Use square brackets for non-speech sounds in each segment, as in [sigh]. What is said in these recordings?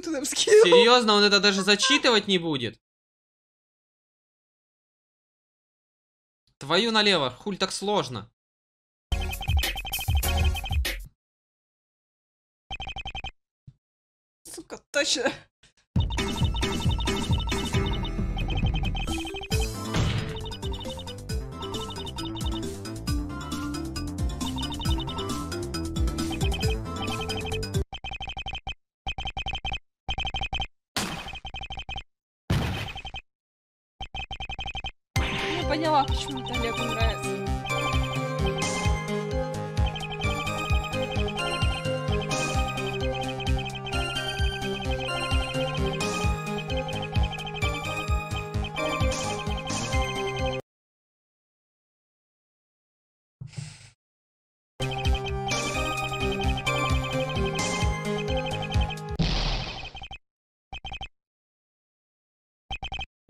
что ты нам скинул? Серьезно, он это даже зачитывать не будет? Твою налево, хуль так сложно. Сука, точно. Поняла, почему это Олегу нравится.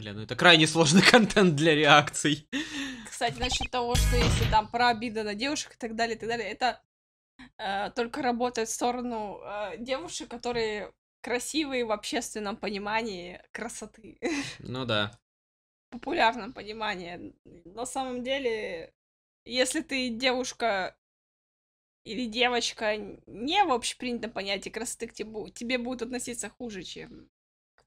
Бля, ну это крайне сложный [laughs] контент для реакций. Кстати, насчет того, что если там про обиды на девушек и так далее, и так далее, это э, только работает в сторону э, девушек, которые красивые в общественном понимании красоты, [laughs] Ну да. популярном понимании. На самом деле, если ты девушка или девочка не в общепринятом понятии красоты, к тебе, тебе будут относиться хуже, чем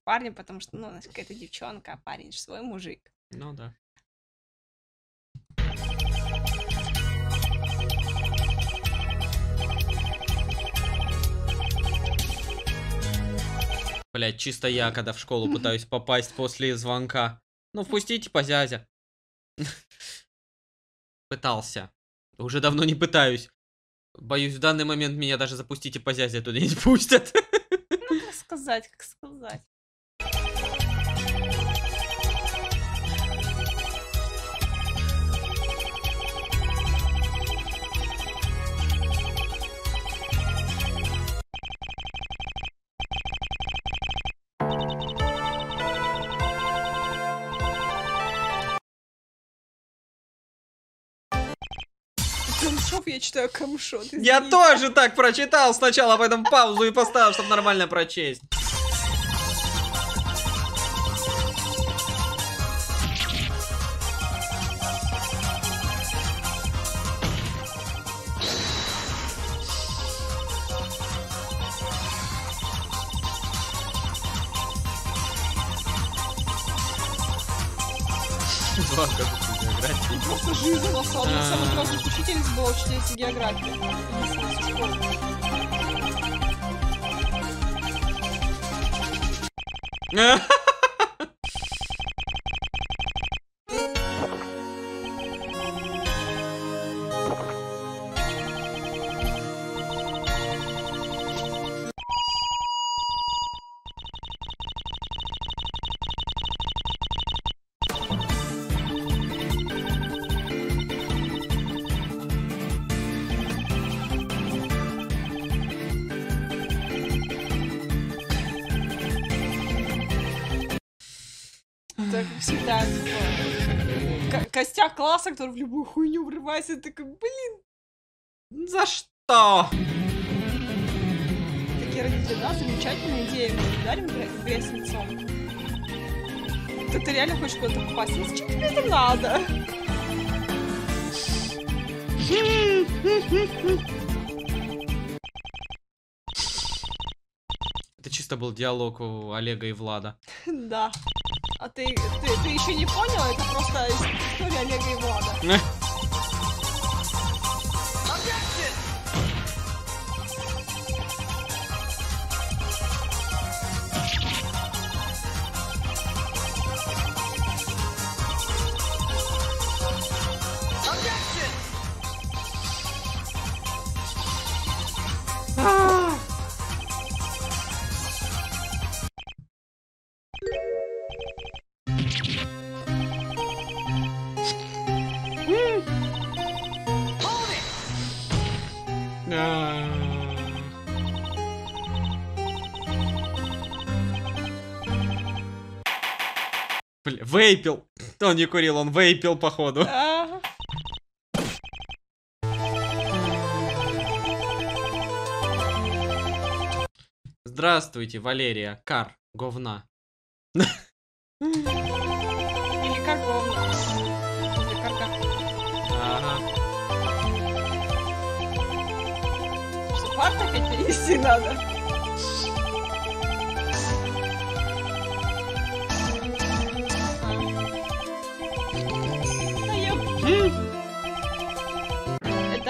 к парню, потому что, ну, она ж какая-то девчонка, а парень же свой мужик. Ну да. Блять, чисто я, когда в школу пытаюсь попасть после звонка. Ну, впустите по зязя. [laughs] Пытался. Уже давно не пытаюсь. Боюсь, в данный момент меня даже запустите по зязе туда не [laughs] пустят. Ну, как сказать, как сказать. Камшов, я читаю камшот. Я извините. тоже так прочитал сначала, потом паузу и поставил, чтобы нормально прочесть. Ладно, географии. Просто жизнь на самом деле. А. Самый классный учительница была учительница географии. Единственная [laughs] из школы. Всегда, типа, ко- костяк класса, который в любую хуйню врывается, такой, блин, За что? такие родители, да, замечательная идея, мы ударим грязь лицом. Ты, ты реально хочешь куда-то попасть? Ну, зачем тебе это надо? Это чисто был диалог у Олега и Влада. [laughs] Да. А ты, ты, ты еще не понял? Это просто история Олега и Влада. [laughs] Бля, вейпил. Он не курил, он вейпил, походу. [laughs] Здравствуйте, Валерия. Кар. Говна. Или как он? Или карка. Ага. Что, фарт опять перевести надо?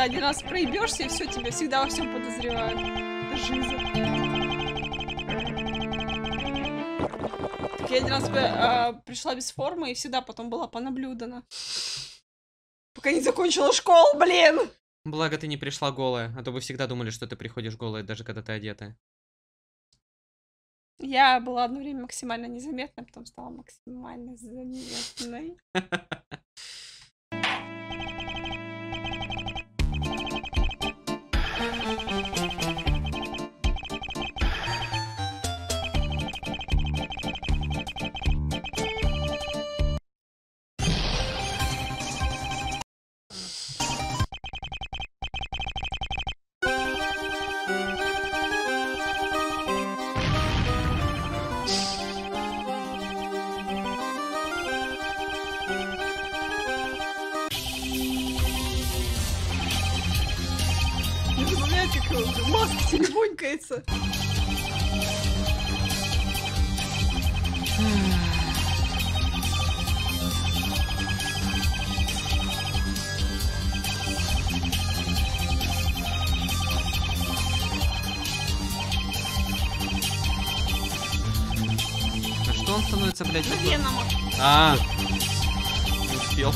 Это один раз проебешься, и все, тебя всегда во всем подозревают. Это жизнь. Так я один раз а, пришла без формы и всегда потом была понаблюдана. Пока не закончила школу, блин! Благо ты не пришла голая, а то бы всегда думали, что ты приходишь голая, даже когда ты одетая. Я была одно время максимально незаметной, потом стала максимально заметной. [laughs] маска телефонькается. А что он становится, блядь? Венома. А, не успел.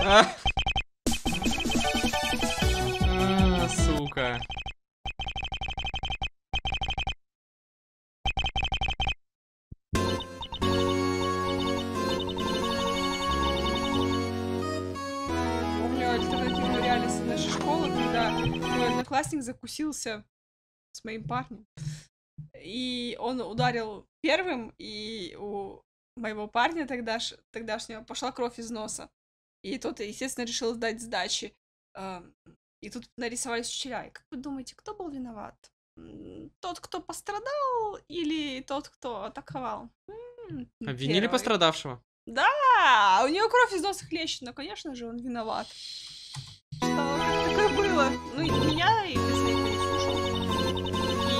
А. [laughs] мой одноклассник закусился с моим парнем. И он ударил первым, и у моего парня тогдаш, тогдашнего пошла кровь из носа. И тот, естественно, решил сдать сдачи. Ам, И тут нарисовались учителя. И как вы думаете, кто был виноват? Тот, кто пострадал, или тот, кто атаковал? Обвинили первый. пострадавшего. Да, у него кровь из носа хлещет, но, конечно же, он виноват. Что такое было? Ну, и меня и пацаны не слушал.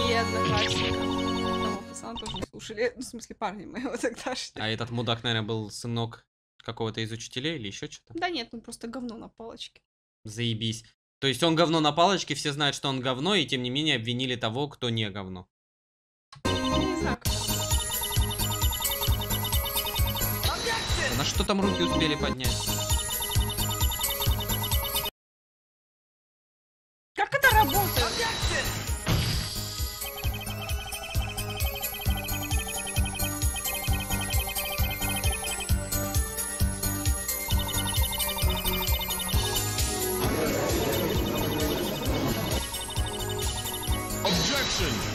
И одноклассника. Того пацана тоже не слушали. Ну, в смысле, парня моего [laughs] тогдашнего. А этот мудак, наверное, был сынок какого-то из учителей или еще что-то. Да нет, ну просто говно на палочке. Заебись. То есть он говно на палочке, все знают, что он говно, и тем не менее обвинили того, кто не говно. Я не знаю, как. А на что там руки успели поднять?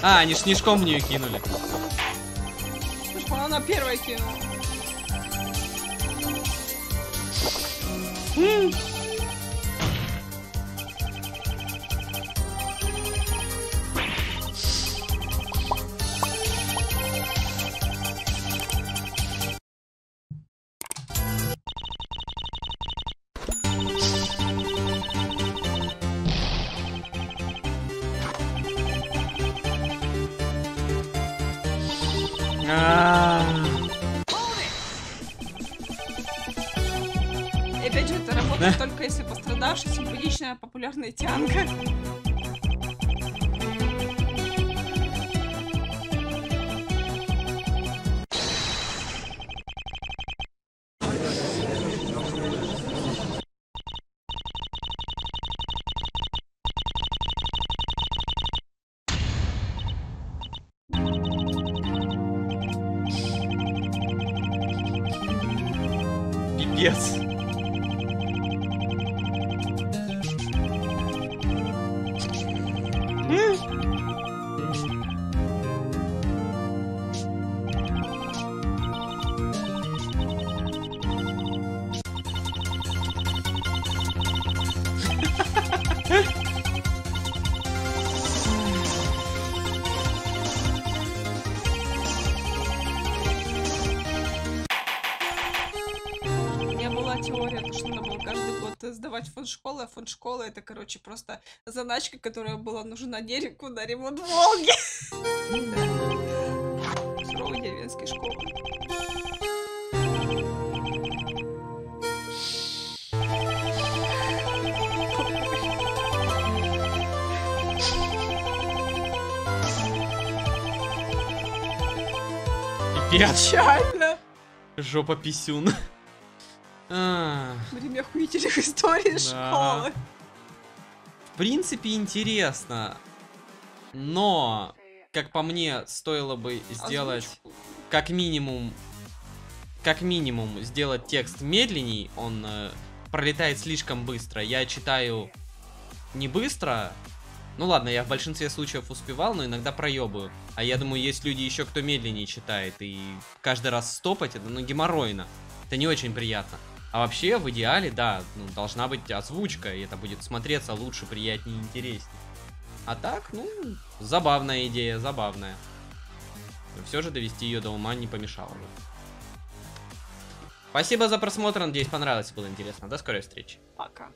А, они снежком в нее кинули. Она первая кинула. Работает [laughs] только если пострадавший симпатичная популярная тянка. Пипец. Год сдавать фонд школы, а фонд школы это, короче, просто заначка, которая была нужна дереку на ремонт Волги. Суровые деревенские школы. Печально. Жопа писюн. А, Время охуительных историй школы. В принципе, интересно. Но, как по мне, стоило бы сделать Озвучку. как минимум, как минимум сделать текст медленней, он э, пролетает слишком быстро. Я читаю не быстро. Ну ладно, я в большинстве случаев успевал, но иногда проебываю. А я думаю, есть люди еще, кто медленнее читает, и каждый раз стопать это, ну, геморройно. Это не очень приятно. А вообще, в идеале, да, ну, должна быть озвучка, и это будет смотреться лучше, приятнее, интереснее. А так, ну, забавная идея, забавная. Но все же довести ее до ума не помешало бы. Спасибо за просмотр, надеюсь понравилось, было интересно. До скорой встречи. Пока.